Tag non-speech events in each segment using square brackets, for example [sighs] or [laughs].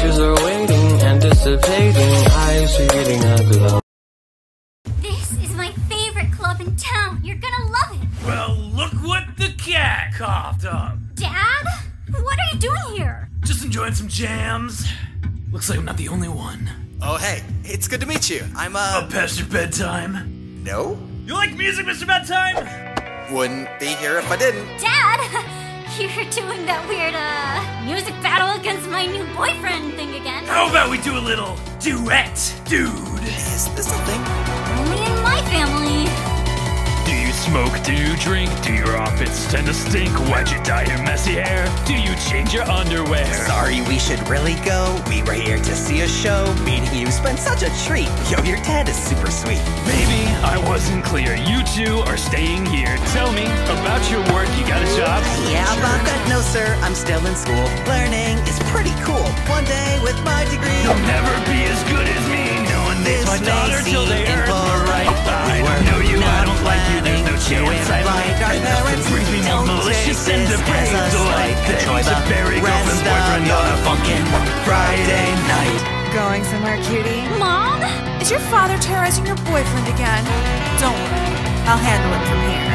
Teachers are waiting, anticipating, eyes reading a glow. This is my favorite club in town. You're gonna love it. Well, look what the cat coughed up. Dad? What are you doing here? Just enjoying some jams. Looks like I'm not the only one. Oh, hey, it's good to meet you. I'm, uh. Up past your bedtime. No? You like music, Mr. Bedtime? Wouldn't be here if I didn't. Dad! [laughs] You're doing that weird, uh, music battle against my new boyfriend thing again. How about we do a little duet, dude? Is this a thing? Only in my family. Do you smoke? Do you drink? Do your armpits tend to stink? Why'd you dye your messy hair? Do you change your underwear? Sorry, we should really go. We were here to see a show. Meeting you's been such a treat. Yo, your dad is super sweet. Maybe I wasn't clear. You two are staying here. Tell me about your work. You got a job? Yeah, about that, no sir. I'm still in school. Learning is pretty cool. One day with my degree. You'll never be as good as me. No one dates my This may daughter till they earn the right. impolite. I We don't were know you. I don't like you. There's no chance. to I like our parents. brings me more Don't malicious and this depraved as a delight slight. than Enjoy the bury girlfriend's rest boyfriend of on a your funkin' Friday night. Going somewhere, cutie? Mom? Is your father terrorizing your boyfriend again? Don't worry. I'll handle it from here.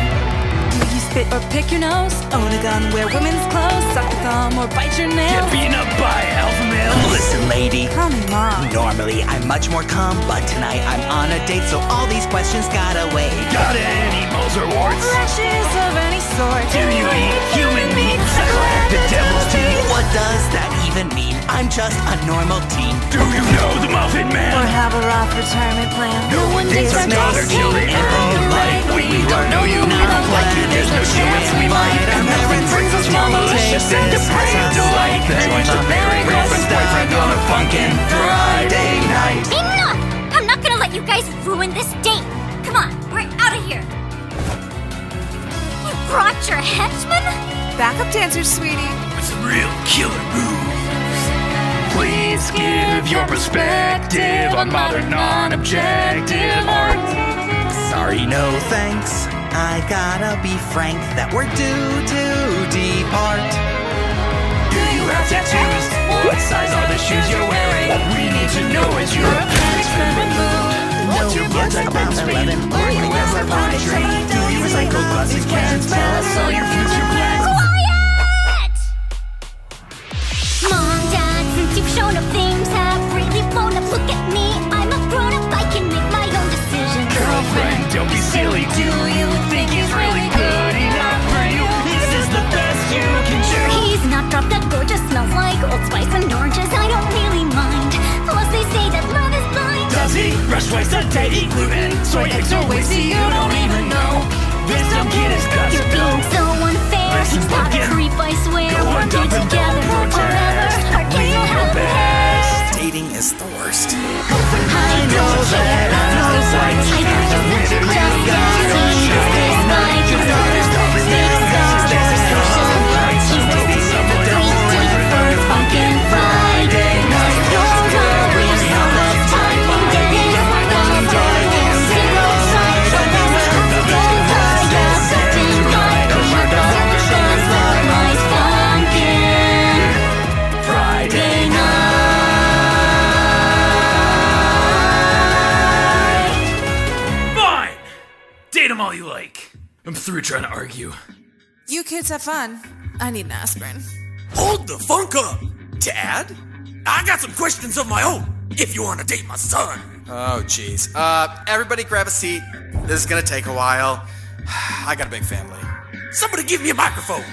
Do spit or pick your nose? Own a gun, wear women's clothes, suck a thumb, or bite your Get nails? beaten up by alpha males. Listen, lady. Call me mom. Normally, I'm much more calm, but tonight I'm on a date, so all these questions gotta wait. Got any moles or warts? Rashes of any sort. Do you eat human meat? Suckle the devil's teeth. What does that even mean? I'm just a normal teen. Do you know the Muffin Man? Or have a rough retirement plan. No one dates our daughter may till they seem earn the right. We don't know you, we Backup dancers, sweetie. With some real killer moves. Please give your perspective on modern non-objective art. Sorry, no thanks. I gotta be frank that we're due to depart. Do you have tattoos? What size are the shoes you're wearing? We need to know as you're a parent's favorite mood. What's your blood type and speed? Or you have a laundry? Do you recycle plastic cans? Shown up, things have really blown up. Look at me, I'm a grown up, I can make my own decisions. Girlfriend, don't be silly. Do you think he's really good enough for you? This is the best you can do. He's not dropped that gorgeous, smells like Old Spice and oranges. I don't really mind. Plus, they say that love is blind. Does he brush twice a day, eat gluten, soy eggs or them all you like. I'm through trying to argue. You kids have fun. I need an aspirin. Hold the funk up! Dad? I got some questions of my own, if you want to date my son. Oh, jeez. Uh, everybody grab a seat. This is gonna take a while. [sighs] I got a big family. Somebody give me a microphone.